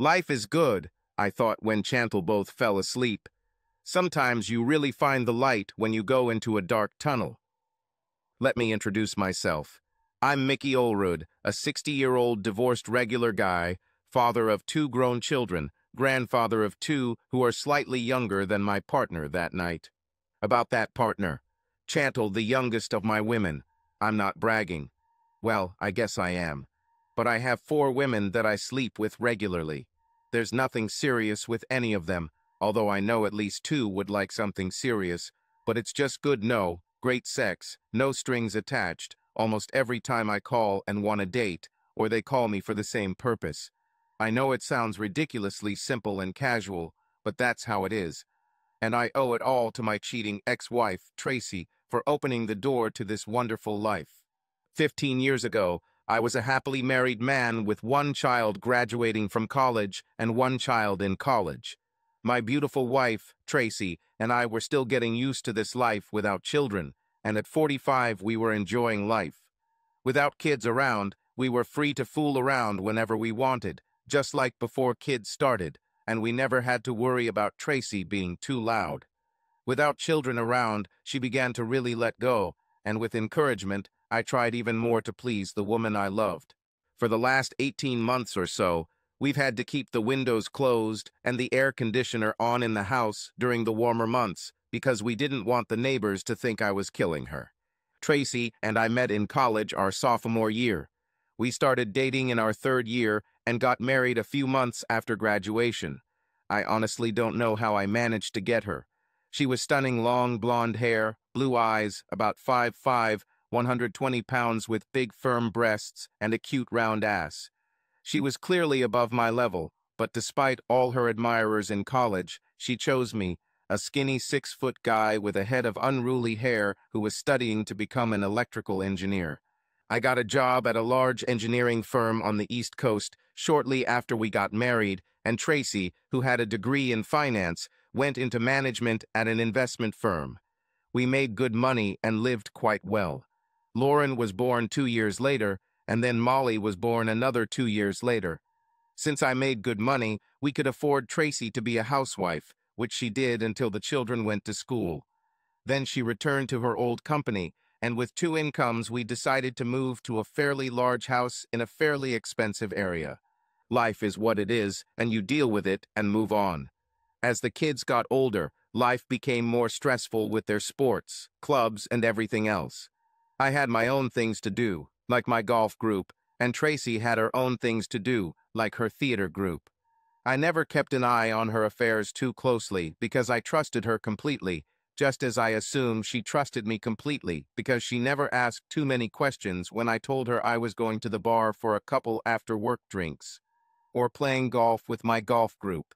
Life is good, I thought when Chantal both fell asleep. Sometimes you really find the light when you go into a dark tunnel. Let me introduce myself. I'm Mickey Olerud, a 60-year-old divorced regular guy, father of two grown children, grandfather of two who are slightly younger than my partner that night. About that partner. Chantel the youngest of my women. I'm not bragging. Well, I guess I am. But I have four women that I sleep with regularly. There's nothing serious with any of them, although I know at least two would like something serious, but it's just good no, great sex, no strings attached, almost every time I call and want a date, or they call me for the same purpose. I know it sounds ridiculously simple and casual, but that's how it is. And I owe it all to my cheating ex-wife, Tracy, for opening the door to this wonderful life. Fifteen years ago, I was a happily married man with one child graduating from college and one child in college. My beautiful wife, Tracy, and I were still getting used to this life without children, and at 45 we were enjoying life. Without kids around, we were free to fool around whenever we wanted, just like before kids started, and we never had to worry about Tracy being too loud. Without children around, she began to really let go, and with encouragement, I tried even more to please the woman I loved. For the last 18 months or so, we've had to keep the windows closed and the air conditioner on in the house during the warmer months because we didn't want the neighbors to think I was killing her. Tracy and I met in college our sophomore year. We started dating in our third year and got married a few months after graduation. I honestly don't know how I managed to get her. She was stunning long blonde hair, blue eyes, about 5'5", 120 pounds with big firm breasts and a cute round ass. She was clearly above my level, but despite all her admirers in college, she chose me a skinny six-foot guy with a head of unruly hair who was studying to become an electrical engineer. I got a job at a large engineering firm on the East Coast shortly after we got married, and Tracy, who had a degree in finance, went into management at an investment firm. We made good money and lived quite well. Lauren was born two years later, and then Molly was born another two years later. Since I made good money, we could afford Tracy to be a housewife, which she did until the children went to school. Then she returned to her old company, and with two incomes, we decided to move to a fairly large house in a fairly expensive area. Life is what it is, and you deal with it and move on. As the kids got older, life became more stressful with their sports, clubs, and everything else. I had my own things to do, like my golf group, and Tracy had her own things to do, like her theater group. I never kept an eye on her affairs too closely because I trusted her completely, just as I assume she trusted me completely because she never asked too many questions when I told her I was going to the bar for a couple after-work drinks, or playing golf with my golf group.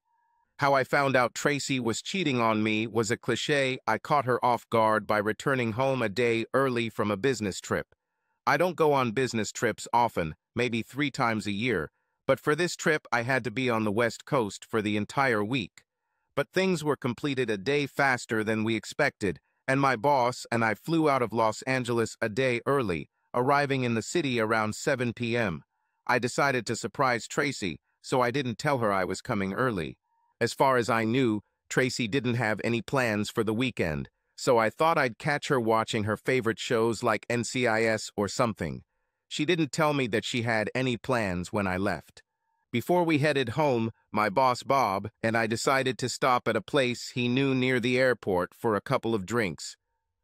How I found out Tracy was cheating on me was a cliche I caught her off guard by returning home a day early from a business trip. I don't go on business trips often, maybe three times a year, but for this trip, I had to be on the West Coast for the entire week. But things were completed a day faster than we expected, and my boss and I flew out of Los Angeles a day early, arriving in the city around 7 p.m. I decided to surprise Tracy, so I didn't tell her I was coming early. As far as I knew, Tracy didn't have any plans for the weekend, so I thought I'd catch her watching her favorite shows like NCIS or something. She didn't tell me that she had any plans when I left. Before we headed home, my boss Bob and I decided to stop at a place he knew near the airport for a couple of drinks.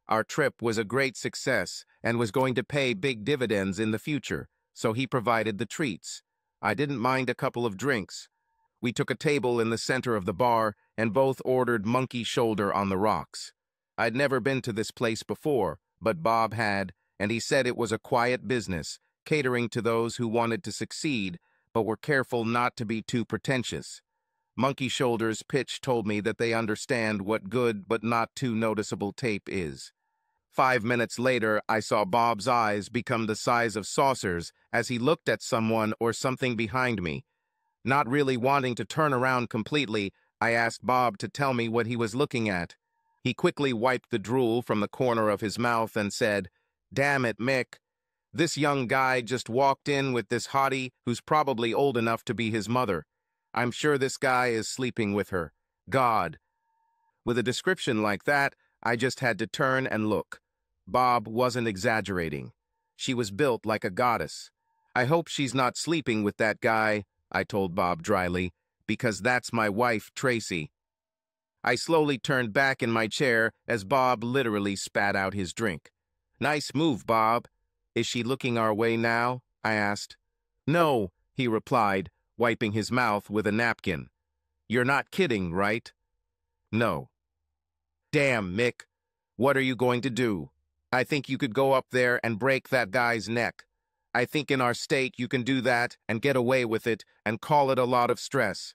Our trip was a great success and was going to pay big dividends in the future, so he provided the treats. I didn't mind a couple of drinks. We took a table in the center of the bar and both ordered monkey shoulder on the rocks. I'd never been to this place before, but Bob had, and he said it was a quiet business, catering to those who wanted to succeed, but were careful not to be too pretentious. Monkey Shoulders pitch told me that they understand what good but not too noticeable tape is. Five minutes later, I saw Bob's eyes become the size of saucers as he looked at someone or something behind me. Not really wanting to turn around completely, I asked Bob to tell me what he was looking at. He quickly wiped the drool from the corner of his mouth and said, Damn it, Mick. This young guy just walked in with this hottie who's probably old enough to be his mother. I'm sure this guy is sleeping with her. God. With a description like that, I just had to turn and look. Bob wasn't exaggerating. She was built like a goddess. I hope she's not sleeping with that guy, I told Bob dryly, because that's my wife, Tracy. I slowly turned back in my chair as Bob literally spat out his drink. Nice move, Bob. Is she looking our way now? I asked. No, he replied, wiping his mouth with a napkin. You're not kidding, right? No. Damn, Mick. What are you going to do? I think you could go up there and break that guy's neck. I think in our state you can do that and get away with it and call it a lot of stress.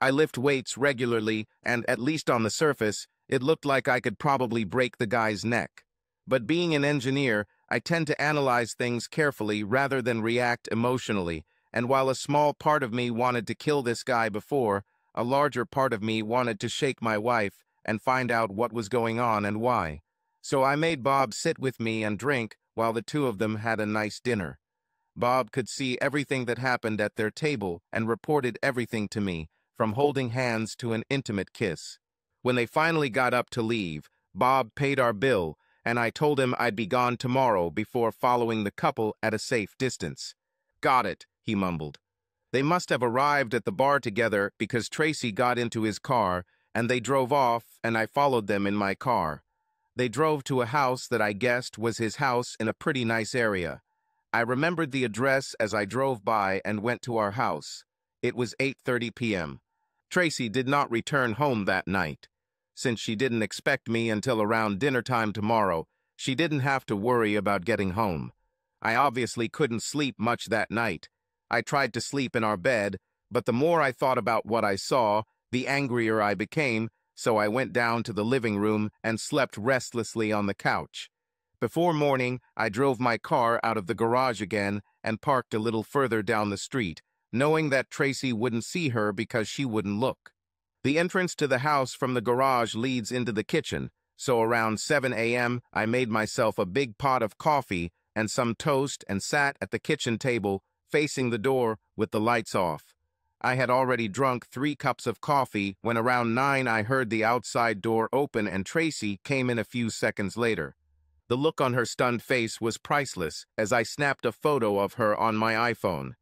I lift weights regularly, and at least on the surface, it looked like I could probably break the guy's neck. But being an engineer, I tend to analyze things carefully rather than react emotionally, and while a small part of me wanted to kill this guy before, a larger part of me wanted to shake my wife and find out what was going on and why. So I made Bob sit with me and drink while the two of them had a nice dinner. Bob could see everything that happened at their table and reported everything to me, from holding hands to an intimate kiss. When they finally got up to leave, Bob paid our bill, and I told him I'd be gone tomorrow before following the couple at a safe distance. Got it, he mumbled. They must have arrived at the bar together because Tracy got into his car, and they drove off, and I followed them in my car. They drove to a house that I guessed was his house in a pretty nice area. I remembered the address as I drove by and went to our house. It was 8.30 p.m. Tracy did not return home that night. Since she didn't expect me until around dinner time tomorrow, she didn't have to worry about getting home. I obviously couldn't sleep much that night. I tried to sleep in our bed, but the more I thought about what I saw, the angrier I became, so I went down to the living room and slept restlessly on the couch. Before morning, I drove my car out of the garage again and parked a little further down the street, knowing that Tracy wouldn't see her because she wouldn't look. The entrance to the house from the garage leads into the kitchen, so around 7 a.m. I made myself a big pot of coffee and some toast and sat at the kitchen table, facing the door with the lights off. I had already drunk three cups of coffee when around nine I heard the outside door open and Tracy came in a few seconds later. The look on her stunned face was priceless as I snapped a photo of her on my iPhone.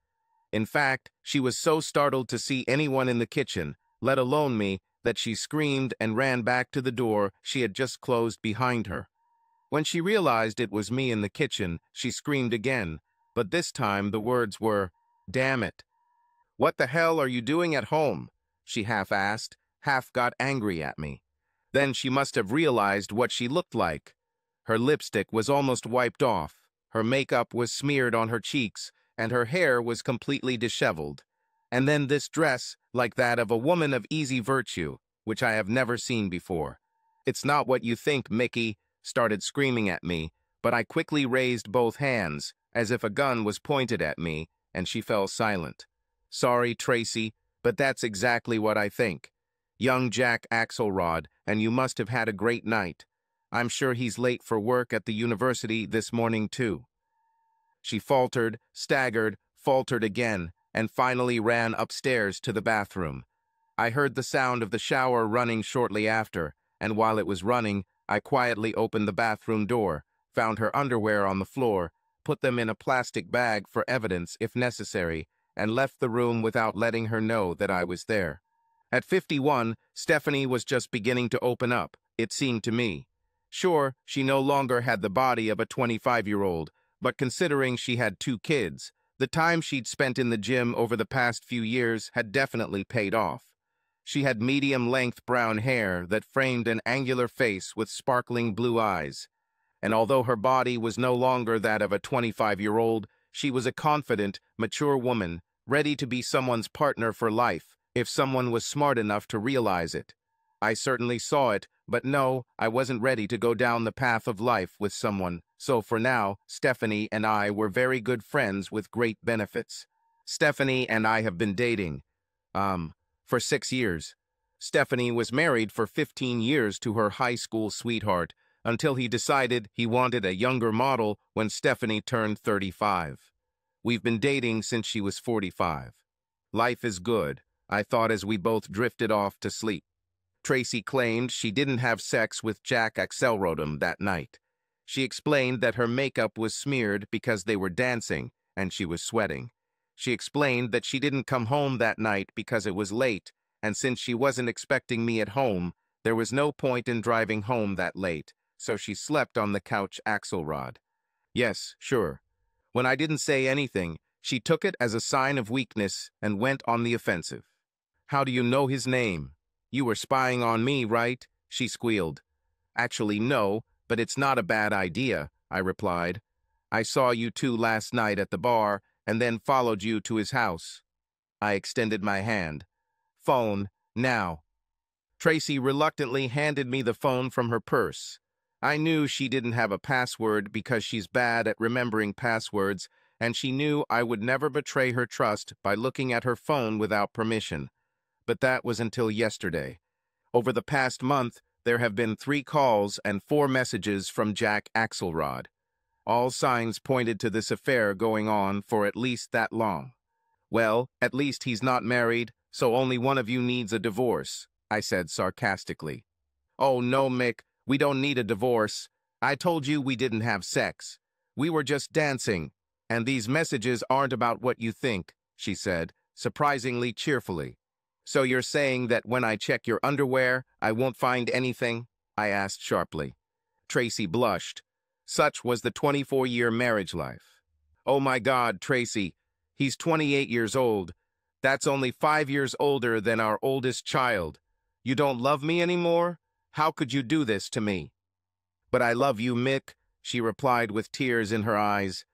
In fact, she was so startled to see anyone in the kitchen, let alone me, that she screamed and ran back to the door she had just closed behind her. When she realized it was me in the kitchen, she screamed again, but this time the words were, Damn it. What the hell are you doing at home? She half asked, half got angry at me. Then she must have realized what she looked like. Her lipstick was almost wiped off, her makeup was smeared on her cheeks, and her hair was completely disheveled. And then this dress, like that of a woman of easy virtue, which I have never seen before. It's not what you think, Mickey, started screaming at me, but I quickly raised both hands, as if a gun was pointed at me, and she fell silent. Sorry, Tracy, but that's exactly what I think. Young Jack Axelrod, and you must have had a great night. I'm sure he's late for work at the university this morning, too. She faltered, staggered, faltered again, and finally ran upstairs to the bathroom. I heard the sound of the shower running shortly after, and while it was running, I quietly opened the bathroom door, found her underwear on the floor, put them in a plastic bag for evidence if necessary, and left the room without letting her know that I was there. At 51, Stephanie was just beginning to open up, it seemed to me. Sure, she no longer had the body of a 25-year-old, but considering she had two kids, the time she'd spent in the gym over the past few years had definitely paid off. She had medium-length brown hair that framed an angular face with sparkling blue eyes. And although her body was no longer that of a 25-year-old, she was a confident, mature woman ready to be someone's partner for life if someone was smart enough to realize it. I certainly saw it, but no, I wasn't ready to go down the path of life with someone, so for now, Stephanie and I were very good friends with great benefits. Stephanie and I have been dating, um, for six years. Stephanie was married for 15 years to her high school sweetheart until he decided he wanted a younger model when Stephanie turned 35. We've been dating since she was 45. Life is good. I thought as we both drifted off to sleep. Tracy claimed she didn't have sex with Jack Axelrodom that night. She explained that her makeup was smeared because they were dancing and she was sweating. She explained that she didn't come home that night because it was late, and since she wasn't expecting me at home, there was no point in driving home that late, so she slept on the couch Axelrod. Yes, sure. When I didn't say anything, she took it as a sign of weakness and went on the offensive. How do you know his name? You were spying on me, right? She squealed. Actually, no, but it's not a bad idea, I replied. I saw you two last night at the bar and then followed you to his house. I extended my hand. Phone, now. Tracy reluctantly handed me the phone from her purse. I knew she didn't have a password because she's bad at remembering passwords, and she knew I would never betray her trust by looking at her phone without permission but that was until yesterday. Over the past month, there have been three calls and four messages from Jack Axelrod. All signs pointed to this affair going on for at least that long. Well, at least he's not married, so only one of you needs a divorce, I said sarcastically. Oh, no, Mick, we don't need a divorce. I told you we didn't have sex. We were just dancing, and these messages aren't about what you think, she said, surprisingly cheerfully. So you're saying that when I check your underwear, I won't find anything? I asked sharply. Tracy blushed. Such was the 24-year marriage life. Oh my God, Tracy, he's 28 years old. That's only five years older than our oldest child. You don't love me anymore? How could you do this to me? But I love you, Mick, she replied with tears in her eyes.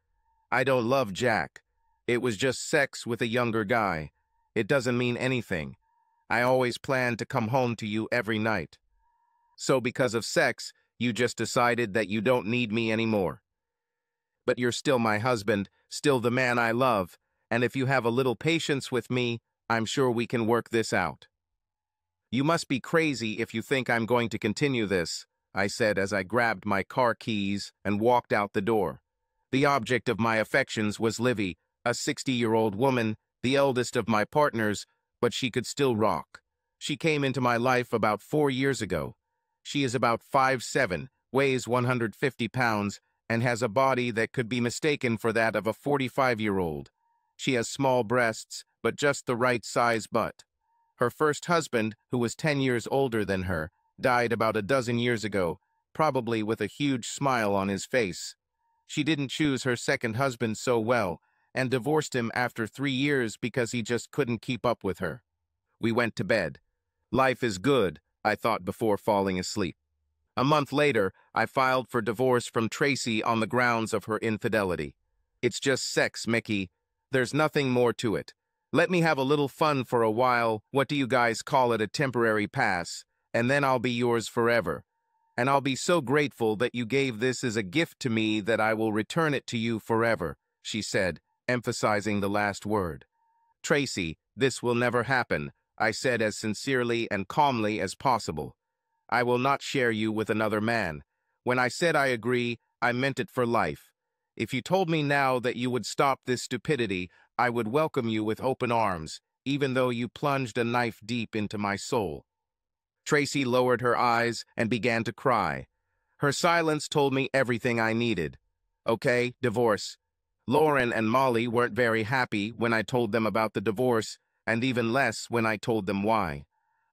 I don't love Jack. It was just sex with a younger guy. It doesn't mean anything. I always planned to come home to you every night. So because of sex, you just decided that you don't need me anymore. But you're still my husband, still the man I love, and if you have a little patience with me, I'm sure we can work this out. You must be crazy if you think I'm going to continue this, I said as I grabbed my car keys and walked out the door. The object of my affections was Livy, a 60-year-old woman, the eldest of my partners, but she could still rock. She came into my life about four years ago. She is about five seven, weighs 150 pounds, and has a body that could be mistaken for that of a 45-year-old. She has small breasts, but just the right size butt. Her first husband, who was 10 years older than her, died about a dozen years ago, probably with a huge smile on his face. She didn't choose her second husband so well, and divorced him after three years because he just couldn't keep up with her. We went to bed. Life is good, I thought before falling asleep. A month later, I filed for divorce from Tracy on the grounds of her infidelity. It's just sex, Mickey. There's nothing more to it. Let me have a little fun for a while, what do you guys call it, a temporary pass, and then I'll be yours forever. And I'll be so grateful that you gave this as a gift to me that I will return it to you forever, she said, emphasizing the last word. Tracy, this will never happen, I said as sincerely and calmly as possible. I will not share you with another man. When I said I agree, I meant it for life. If you told me now that you would stop this stupidity, I would welcome you with open arms, even though you plunged a knife deep into my soul. Tracy lowered her eyes and began to cry. Her silence told me everything I needed. Okay, divorce. Lauren and Molly weren't very happy when I told them about the divorce, and even less when I told them why.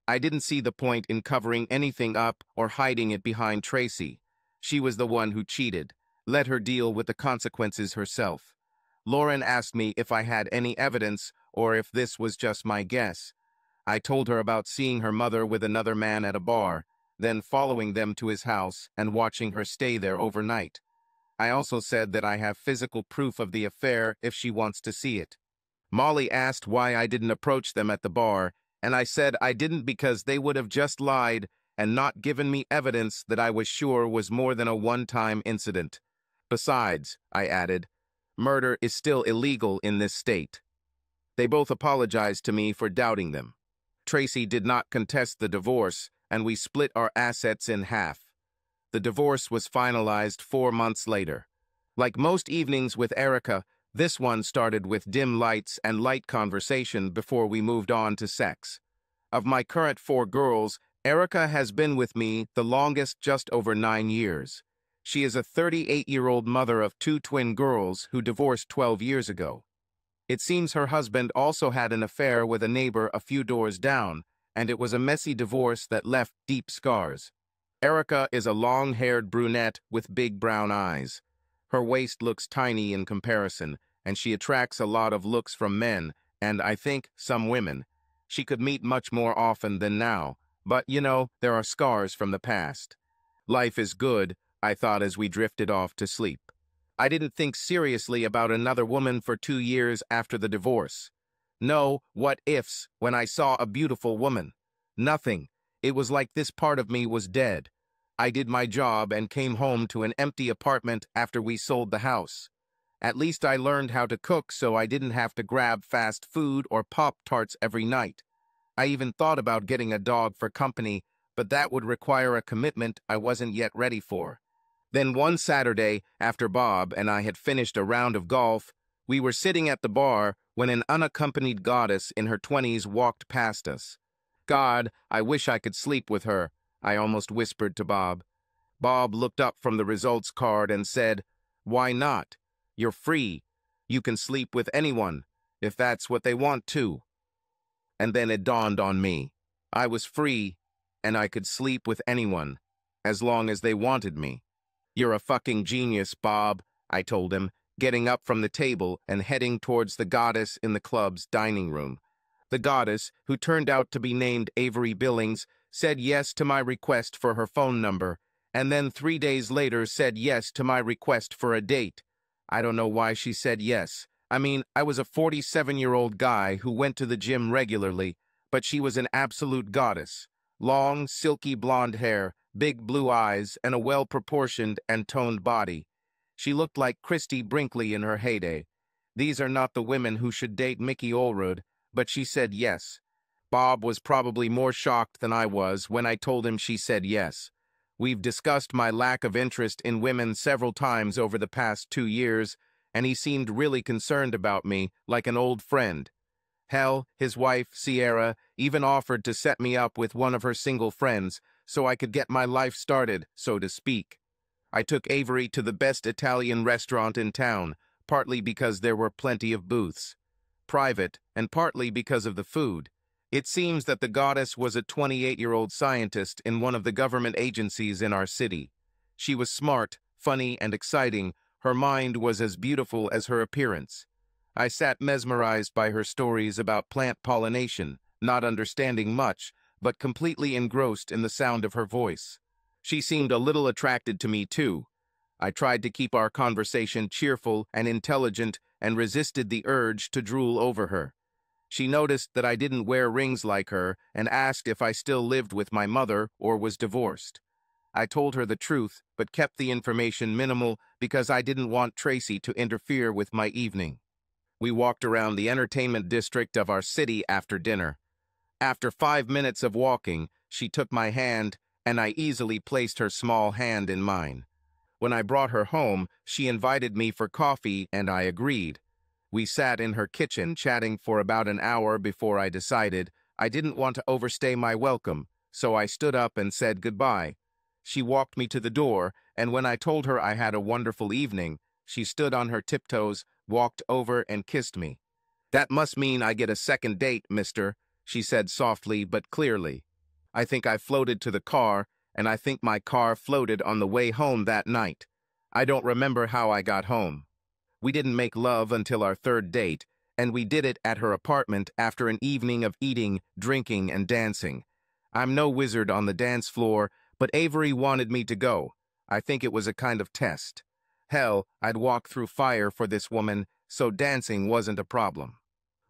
I didn't see the point in covering anything up or hiding it behind Tracy. She was the one who cheated. Let her deal with the consequences herself. Lauren asked me if I had any evidence or if this was just my guess. I told her about seeing her mother with another man at a bar, then following them to his house and watching her stay there overnight. I also said that I have physical proof of the affair if she wants to see it. Molly asked why I didn't approach them at the bar, and I said I didn't because they would have just lied and not given me evidence that I was sure was more than a one-time incident. Besides, I added, murder is still illegal in this state. They both apologized to me for doubting them. Tracy did not contest the divorce, and we split our assets in half. The divorce was finalized four months later. Like most evenings with Erica, This one started with dim lights and light conversation before we moved on to sex. Of my current four girls, Erica has been with me the longest just over nine years. She is a 38-year-old mother of two twin girls who divorced 12 years ago. It seems her husband also had an affair with a neighbor a few doors down, and it was a messy divorce that left deep scars. Erica is a long-haired brunette with big brown eyes. Her waist looks tiny in comparison, and she attracts a lot of looks from men, and I think some women. She could meet much more often than now, but, you know, there are scars from the past. Life is good, I thought as we drifted off to sleep. I didn't think seriously about another woman for two years after the divorce. No what-ifs when I saw a beautiful woman. Nothing. It was like this part of me was dead. I did my job and came home to an empty apartment after we sold the house. At least I learned how to cook so I didn't have to grab fast food or Pop-Tarts every night. I even thought about getting a dog for company, but that would require a commitment I wasn't yet ready for. Then one Saturday, after Bob and I had finished a round of golf, we were sitting at the bar when an unaccompanied goddess in her twenties walked past us. God, I wish I could sleep with her, I almost whispered to Bob. Bob looked up from the results card and said, Why not? You're free. You can sleep with anyone, if that's what they want to. And then it dawned on me. I was free, and I could sleep with anyone, as long as they wanted me. You're a fucking genius, Bob, I told him, getting up from the table and heading towards the goddess in the club's dining room. The goddess, who turned out to be named Avery Billings, said yes to my request for her phone number, and then three days later said yes to my request for a date. I don't know why she said yes. I mean, I was a 47-year-old guy who went to the gym regularly, but she was an absolute goddess. Long, silky blonde hair, big blue eyes, and a well-proportioned and toned body. She looked like Christie Brinkley in her heyday. These are not the women who should date Mickey Olerud, but she said yes. Bob was probably more shocked than I was when I told him she said yes. We've discussed my lack of interest in women several times over the past two years, and he seemed really concerned about me, like an old friend. Hell, his wife, Sierra, even offered to set me up with one of her single friends, so I could get my life started, so to speak. I took Avery to the best Italian restaurant in town, partly because there were plenty of booths. Private, and partly because of the food. It seems that the goddess was a 28-year-old scientist in one of the government agencies in our city. She was smart, funny, and exciting. Her mind was as beautiful as her appearance. I sat mesmerized by her stories about plant pollination, not understanding much, but completely engrossed in the sound of her voice. She seemed a little attracted to me, too. I tried to keep our conversation cheerful and intelligent and resisted the urge to drool over her. She noticed that I didn't wear rings like her and asked if I still lived with my mother or was divorced. I told her the truth, but kept the information minimal because I didn't want Tracy to interfere with my evening. We walked around the entertainment district of our city after dinner. After five minutes of walking, she took my hand, and I easily placed her small hand in mine. When I brought her home, she invited me for coffee, and I agreed. We sat in her kitchen chatting for about an hour before I decided I didn't want to overstay my welcome, so I stood up and said goodbye. She walked me to the door, and when I told her I had a wonderful evening, she stood on her tiptoes, walked over, and kissed me. That must mean I get a second date, mister, she said softly but clearly. I think I floated to the car, and I think my car floated on the way home that night. I don't remember how I got home. We didn't make love until our third date, and we did it at her apartment after an evening of eating, drinking, and dancing. I'm no wizard on the dance floor, but Avery wanted me to go. I think it was a kind of test. Hell, I'd walk through fire for this woman, so dancing wasn't a problem.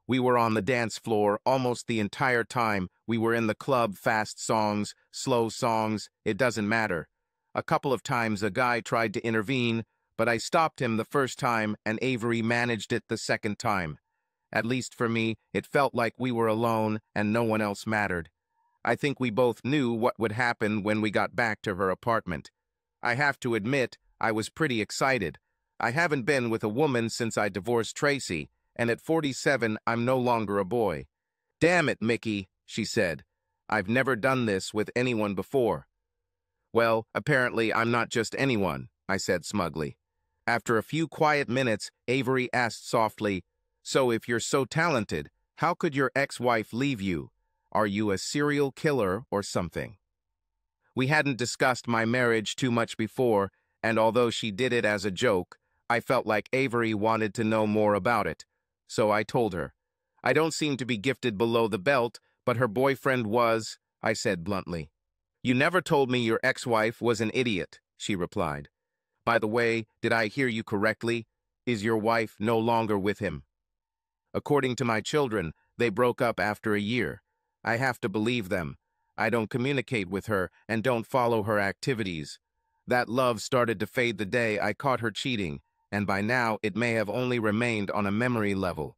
We were on the dance floor almost the entire time. We were in the club, fast songs, slow songs, it doesn't matter. A couple of times a guy tried to intervene, but I stopped him the first time and Avery managed it the second time. At least for me, it felt like we were alone and no one else mattered. I think we both knew what would happen when we got back to her apartment. I have to admit, I was pretty excited. I haven't been with a woman since I divorced Tracy, and at 47, I'm no longer a boy. Damn it, Mickey, she said. I've never done this with anyone before. Well, apparently I'm not just anyone, I said smugly. After a few quiet minutes, Avery asked softly, So if you're so talented, how could your ex-wife leave you? Are you a serial killer or something? We hadn't discussed my marriage too much before, and although she did it as a joke, I felt like Avery wanted to know more about it. So I told her. I don't seem to be gifted below the belt, but her boyfriend was, I said bluntly. You never told me your ex-wife was an idiot, she replied. By the way, did I hear you correctly? Is your wife no longer with him? According to my children, they broke up after a year. I have to believe them. I don't communicate with her and don't follow her activities. That love started to fade the day I caught her cheating, and by now it may have only remained on a memory level.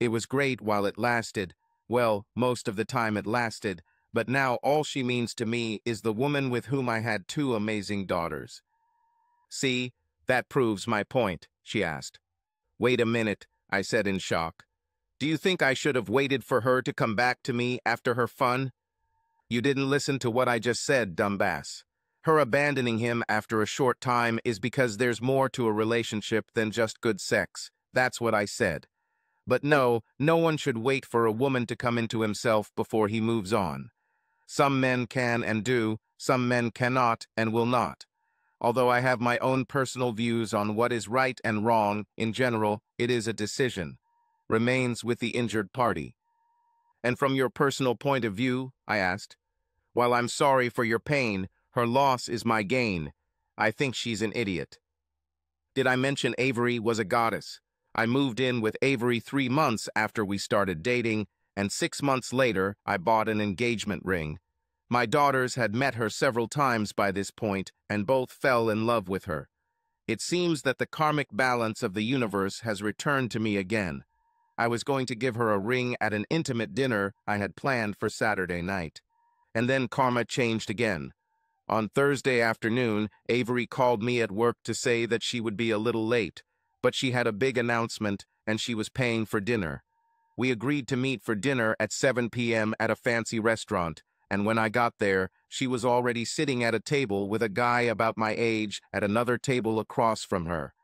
It was great while it lasted. Well, most of the time it lasted, but now all she means to me is the woman with whom I had two amazing daughters. See, that proves my point, she asked. Wait a minute, I said in shock. Do you think I should have waited for her to come back to me after her fun? You didn't listen to what I just said, dumbass. Her abandoning him after a short time is because there's more to a relationship than just good sex. That's what I said. But no, no one should wait for a woman to come into himself before he moves on. Some men can and do, some men cannot and will not. Although I have my own personal views on what is right and wrong, in general, it is a decision. Remains with the injured party. And from your personal point of view, I asked, while I'm sorry for your pain, her loss is my gain. I think she's an idiot. Did I mention Avery was a goddess? I moved in with Avery three months after we started dating, and six months later, I bought an engagement ring. My daughters had met her several times by this point, and both fell in love with her. It seems that the karmic balance of the universe has returned to me again. I was going to give her a ring at an intimate dinner I had planned for Saturday night. And then karma changed again. On Thursday afternoon, Avery called me at work to say that she would be a little late, but she had a big announcement and she was paying for dinner. We agreed to meet for dinner at 7 p.m. at a fancy restaurant, and when I got there, she was already sitting at a table with a guy about my age at another table across from her.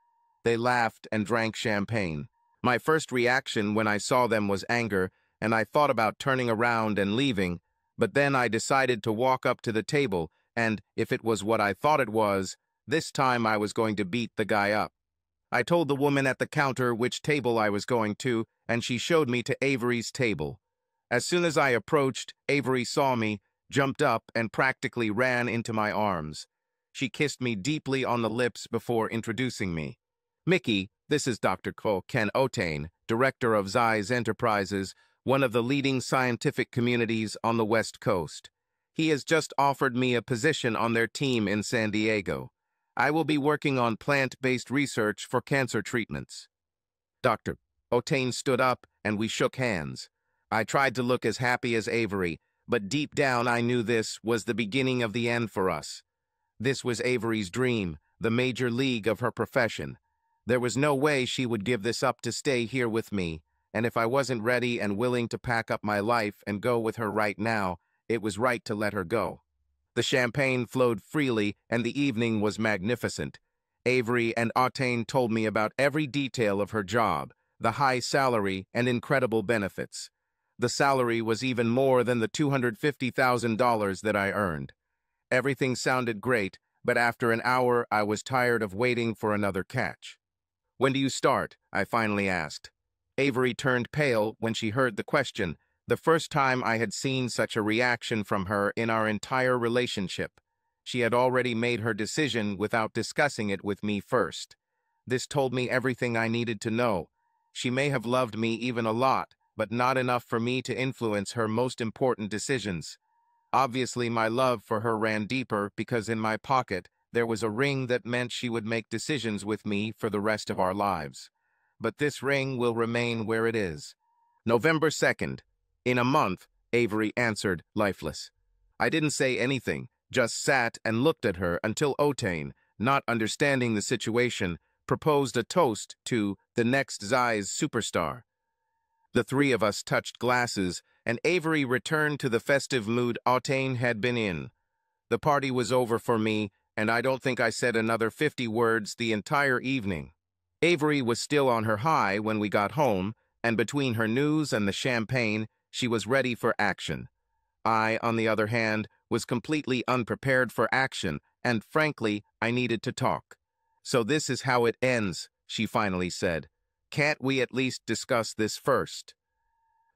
They laughed and drank champagne. My first reaction when I saw them was anger, and I thought about turning around and leaving, but then I decided to walk up to the table, and if it was what I thought it was, this time I was going to beat the guy up. I told the woman at the counter which table I was going to, and she showed me to Avery's table. As soon as I approached, Avery saw me, jumped up, and practically ran into my arms. She kissed me deeply on the lips before introducing me. Mickey, this is Dr. Ko Ken Otane, director of Zeiss Enterprises, one of the leading scientific communities on the West Coast. He has just offered me a position on their team in San Diego. I will be working on plant-based research for cancer treatments. Dr. Otane stood up and we shook hands. I tried to look as happy as Avery, but deep down I knew this was the beginning of the end for us. This was Avery's dream, the major league of her profession. There was no way she would give this up to stay here with me, and if I wasn't ready and willing to pack up my life and go with her right now, it was right to let her go. The champagne flowed freely, and the evening was magnificent. Avery and Otane told me about every detail of her job, the high salary and incredible benefits. The salary was even more than the $250,000 that I earned. Everything sounded great, but after an hour I was tired of waiting for another catch. When do you start? I finally asked. Avery turned pale when she heard the question, the first time I had seen such a reaction from her in our entire relationship. She had already made her decision without discussing it with me first. This told me everything I needed to know. She may have loved me even a lot, but not enough for me to influence her most important decisions. Obviously, my love for her ran deeper because in my pocket there was a ring that meant she would make decisions with me for the rest of our lives. But this ring will remain where it is. November 2nd. In a month, Avery answered, lifeless. I didn't say anything, just sat and looked at her until Otane, not understanding the situation, proposed a toast to the next Zeiss superstar. The three of us touched glasses, and Avery returned to the festive mood Otane had been in. The party was over for me, and I don't think I said another 50 words the entire evening. Avery was still on her high when we got home, and between her news and the champagne, she was ready for action. I, on the other hand, was completely unprepared for action, and frankly, I needed to talk. So this is how it ends, she finally said. Can't we at least discuss this first?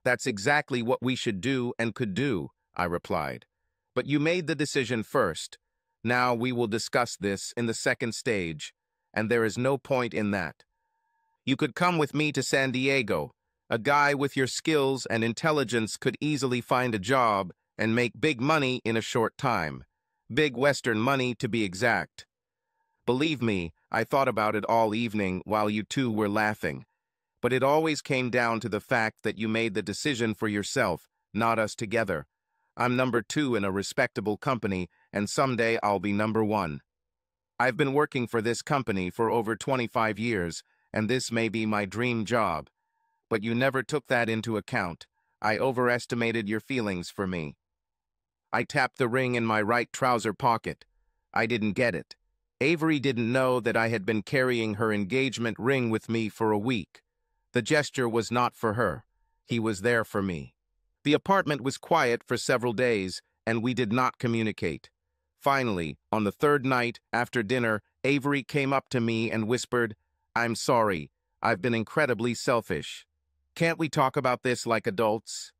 That's exactly what we should do and could do, I replied. But you made the decision first. Now we will discuss this in the second stage, and there is no point in that. You could come with me to San Diego. A guy with your skills and intelligence could easily find a job and make big money in a short time. Big Western money, to be exact. Believe me, I thought about it all evening while you two were laughing. But it always came down to the fact that you made the decision for yourself, not us together. I'm number two in a respectable company, and someday I'll be number one. I've been working for this company for over 25 years, and this may be my dream job. But you never took that into account. I overestimated your feelings for me. I tapped the ring in my right trouser pocket. I didn't get it. Avery didn't know that I had been carrying her engagement ring with me for a week. The gesture was not for her. He was there for me. The apartment was quiet for several days, and we did not communicate. Finally, on the third night, after dinner, Avery came up to me and whispered, I'm sorry. I've been incredibly selfish. Can't we talk about this like adults?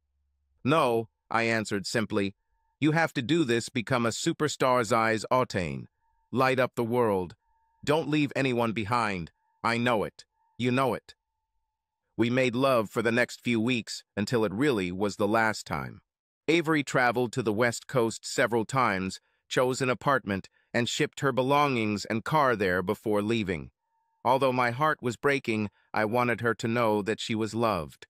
No, I answered simply. You have to do this become a superstar's eyes Otane. Light up the world. Don't leave anyone behind. I know it. You know it. We made love for the next few weeks until it really was the last time. Avery traveled to the West Coast several times, chose an apartment, and shipped her belongings and car there before leaving. Although my heart was breaking, I wanted her to know that she was loved.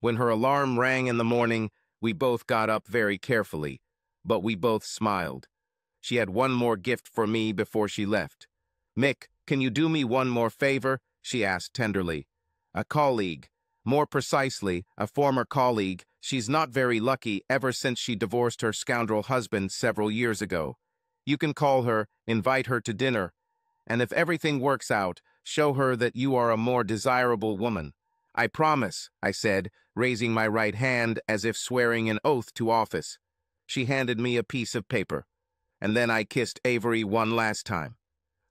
When her alarm rang in the morning, we both got up very carefully, but we both smiled. She had one more gift for me before she left. Mick, can you do me one more favor? She asked tenderly. A colleague. More precisely, a former colleague. She's not very lucky ever since she divorced her scoundrel husband several years ago. You can call her, invite her to dinner, and if everything works out, show her that you are a more desirable woman. I promise, I said, raising my right hand as if swearing an oath to office. She handed me a piece of paper and then I kissed Avery one last time.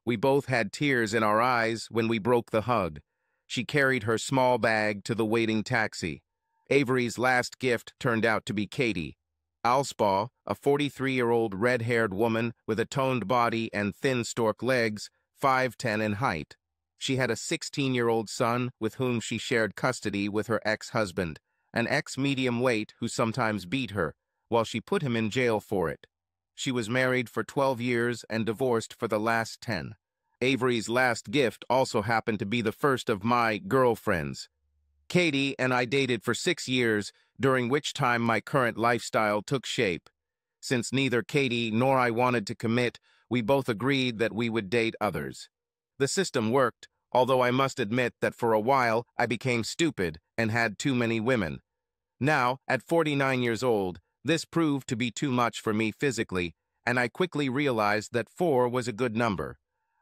We both had tears in our eyes when we broke the hug. She carried her small bag to the waiting taxi. Avery's last gift turned out to be Katie. Alspaw, a 43-year-old red-haired woman with a toned body and thin stork legs, 5'10 in height. She had a 16-year-old son with whom she shared custody with her ex-husband, an ex-medium weight who sometimes beat her, while she put him in jail for it. She was married for 12 years and divorced for the last 10. Avery's last gift also happened to be the first of my girlfriends. Katie and I dated for six years, during which time my current lifestyle took shape. Since neither Katie nor I wanted to commit, we both agreed that we would date others. The system worked, although I must admit that for a while I became stupid and had too many women. Now, at 49 years old, this proved to be too much for me physically, and I quickly realized that four was a good number.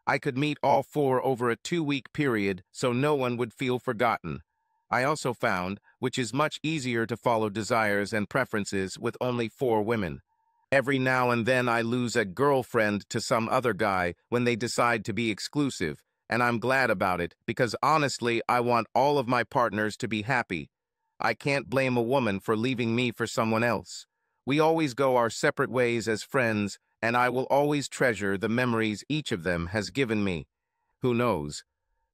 I could meet all four over a two-week period so no one would feel forgotten. I also found, which is much easier to follow desires and preferences with only four women. Every now and then I lose a girlfriend to some other guy when they decide to be exclusive, and I'm glad about it because honestly I want all of my partners to be happy, I can't blame a woman for leaving me for someone else. We always go our separate ways as friends, and I will always treasure the memories each of them has given me. Who knows?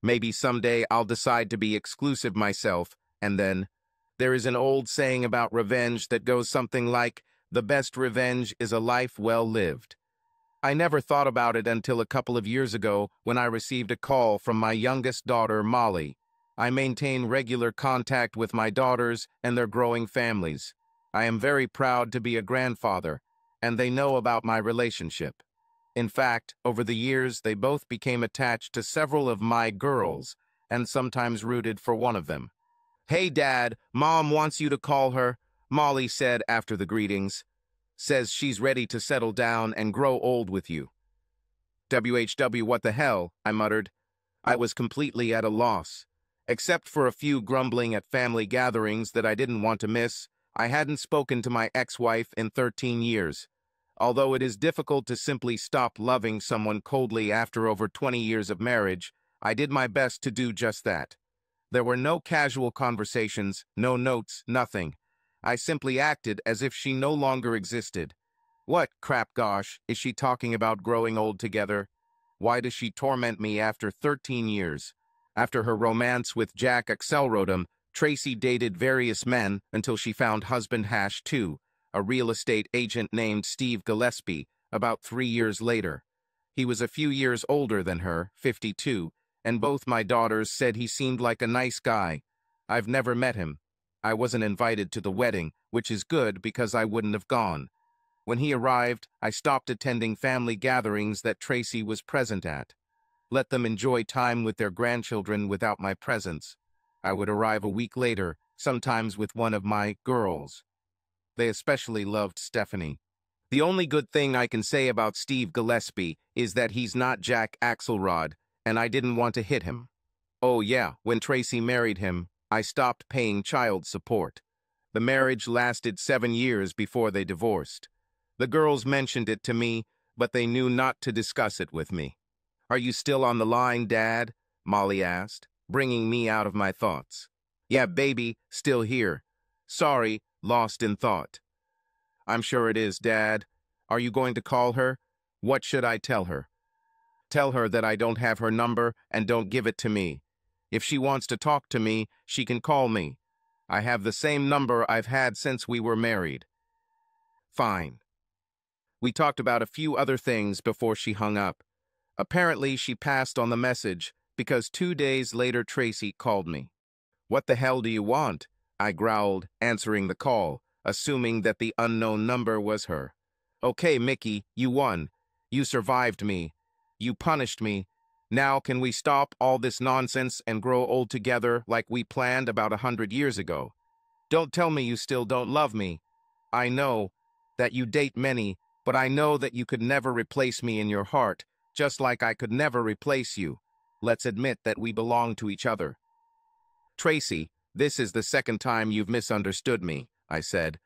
Maybe someday I'll decide to be exclusive myself, and then... There is an old saying about revenge that goes something like, the best revenge is a life well lived. I never thought about it until a couple of years ago when I received a call from my youngest daughter, Molly. I maintain regular contact with my daughters and their growing families. I am very proud to be a grandfather, and they know about my relationship. In fact, over the years, they both became attached to several of my girls, and sometimes rooted for one of them. Hey, Dad, Mom wants you to call her, Molly said after the greetings. Says she's ready to settle down and grow old with you. WHW, what the hell, I muttered. I was completely at a loss. Except for a few grumbling at family gatherings that I didn't want to miss, I hadn't spoken to my ex-wife in 13 years. Although it is difficult to simply stop loving someone coldly after over 20 years of marriage, I did my best to do just that. There were no casual conversations, no notes, nothing. I simply acted as if she no longer existed. What, crap gosh, is she talking about growing old together? Why does she torment me after 13 years? After her romance with Jack Axelrodam, Tracy dated various men until she found husband Hash 2, a real estate agent named Steve Gillespie, about three years later. He was a few years older than her, 52, and both my daughters said he seemed like a nice guy. I've never met him. I wasn't invited to the wedding, which is good because I wouldn't have gone. When he arrived, I stopped attending family gatherings that Tracy was present at. Let them enjoy time with their grandchildren without my presence. I would arrive a week later, sometimes with one of my girls. They especially loved Stephanie. The only good thing I can say about Steve Gillespie is that he's not Jack Axelrod, and I didn't want to hit him. Oh yeah, when Tracy married him, I stopped paying child support. The marriage lasted seven years before they divorced. The girls mentioned it to me, but they knew not to discuss it with me. Are you still on the line, Dad? Molly asked, bringing me out of my thoughts. Yeah, baby, still here. Sorry, lost in thought. I'm sure it is, Dad. Are you going to call her? What should I tell her? Tell her that I don't have her number and don't give it to me. If she wants to talk to me, she can call me. I have the same number I've had since we were married. Fine. We talked about a few other things before she hung up. Apparently, she passed on the message because two days later Tracy called me. What the hell do you want? I growled, answering the call, assuming that the unknown number was her. Okay, Mickey, you won. You survived me. You punished me. Now can we stop all this nonsense and grow old together like we planned about a hundred years ago? Don't tell me you still don't love me. I know that you date many, but I know that you could never replace me in your heart, just like I could never replace you. Let's admit that we belong to each other. Tracy, this is the second time you've misunderstood me, I said.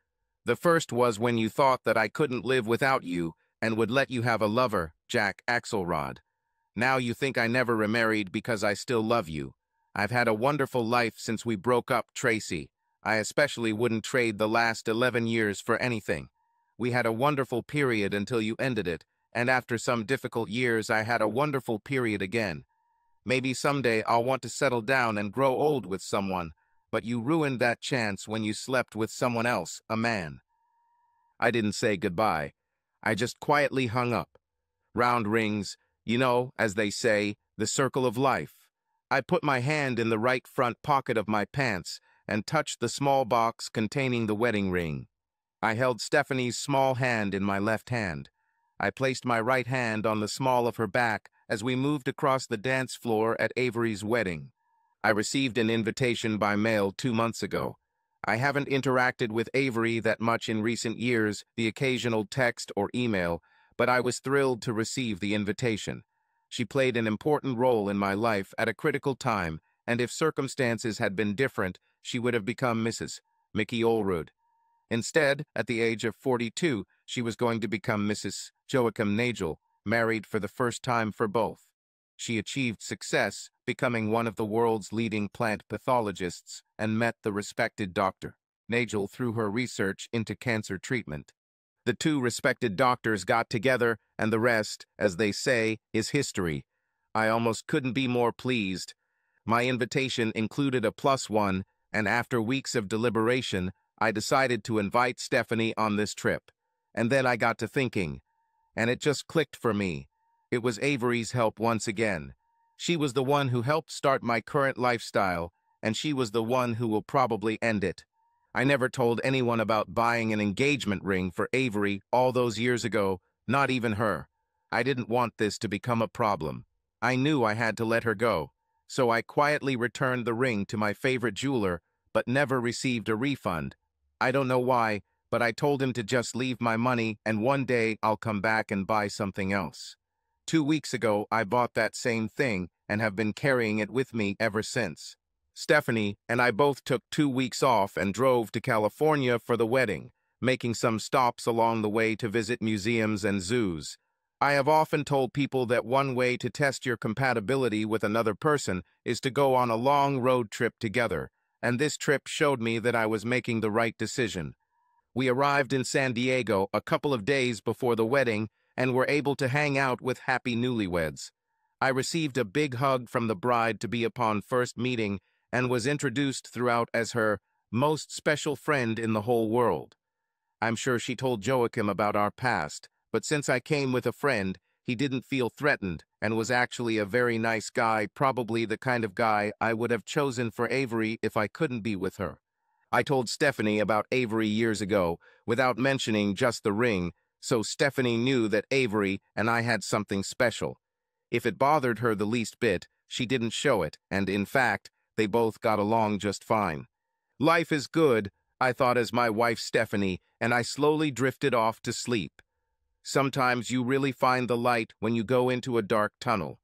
The first was when you thought that I couldn't live without you and would let you have a lover, Jack Axelrod. Now you think I never remarried because I still love you. I've had a wonderful life since we broke up, Tracy. I especially wouldn't trade the last 11 years for anything. We had a wonderful period until you ended it, and after some difficult years I had a wonderful period again. Maybe someday I'll want to settle down and grow old with someone, but you ruined that chance when you slept with someone else, a man. I didn't say goodbye. I just quietly hung up. Round rings, you know, as they say, the circle of life. I put my hand in the right front pocket of my pants and touched the small box containing the wedding ring. I held Stephanie's small hand in my left hand. I placed my right hand on the small of her back as we moved across the dance floor at Avery's wedding. I received an invitation by mail two months ago. I haven't interacted with Avery that much in recent years, the occasional text or email, but I was thrilled to receive the invitation. She played an important role in my life at a critical time, and if circumstances had been different, she would have become Mrs. Mickey Olerud. Instead, at the age of 42, she was going to become Mrs. Joachim Nagel, married for the first time for both. She achieved success, becoming one of the world's leading plant pathologists, and met the respected Dr. Nagel through her research into cancer treatment. The two respected doctors got together, and the rest, as they say, is history. I almost couldn't be more pleased. My invitation included a plus one, and after weeks of deliberation, I decided to invite Stephanie on this trip. And then I got to thinking, and it just clicked for me. It was Avery's help once again. She was the one who helped start my current lifestyle, and she was the one who will probably end it. I never told anyone about buying an engagement ring for Avery all those years ago, not even her. I didn't want this to become a problem. I knew I had to let her go, so I quietly returned the ring to my favorite jeweler, but never received a refund. I don't know why, but I told him to just leave my money and one day I'll come back and buy something else. Two weeks ago, I bought that same thing and have been carrying it with me ever since. Stephanie and I both took two weeks off and drove to California for the wedding, making some stops along the way to visit museums and zoos. I have often told people that one way to test your compatibility with another person is to go on a long road trip together, and this trip showed me that I was making the right decision. We arrived in San Diego a couple of days before the wedding and were able to hang out with happy newlyweds. I received a big hug from the bride to be upon first meeting and was introduced throughout as her most special friend in the whole world. I'm sure she told Joachim about our past, but since I came with a friend, he didn't feel threatened and was actually a very nice guy, probably the kind of guy I would have chosen for Avery if I couldn't be with her. I told Stephanie about Avery years ago, without mentioning just the ring, so Stephanie knew that Avery and I had something special. If it bothered her the least bit, she didn't show it, and in fact, they both got along just fine. Life is good, I thought as my wife Stephanie, and I slowly drifted off to sleep. Sometimes you really find the light when you go into a dark tunnel.